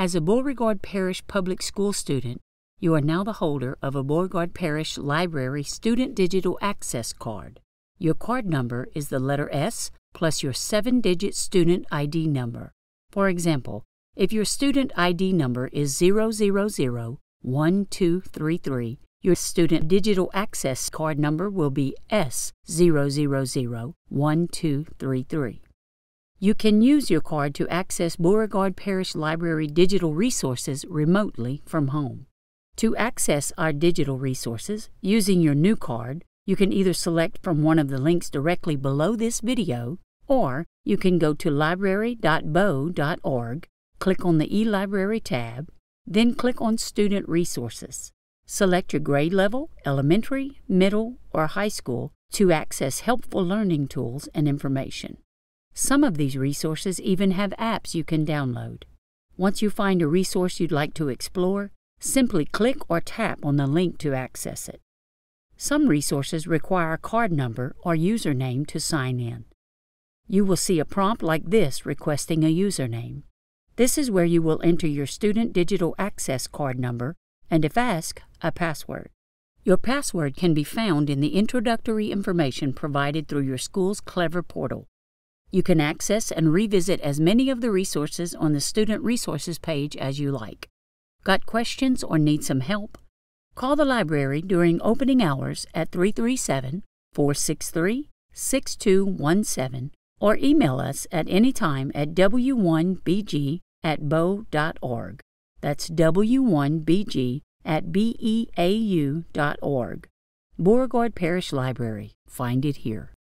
As a Beauregard Parish Public School student, you are now the holder of a Beauregard Parish Library Student Digital Access Card. Your card number is the letter S plus your seven digit student ID number. For example, if your student ID number is 0001233, your student digital access card number will be S0001233. You can use your card to access Beauregard Parish Library digital resources remotely from home. To access our digital resources using your new card, you can either select from one of the links directly below this video, or you can go to library.beau.org, click on the eLibrary tab, then click on Student Resources. Select your grade level, elementary, middle, or high school to access helpful learning tools and information. Some of these resources even have apps you can download. Once you find a resource you'd like to explore, Simply click or tap on the link to access it. Some resources require a card number or username to sign in. You will see a prompt like this requesting a username. This is where you will enter your student digital access card number and, if asked, a password. Your password can be found in the introductory information provided through your school's Clever portal. You can access and revisit as many of the resources on the Student Resources page as you like. Got questions or need some help? Call the library during opening hours at 337 463 6217 or email us at any time at w1bg at beau.org. That's w1bg at beau.org. Beauregard Parish Library. Find it here.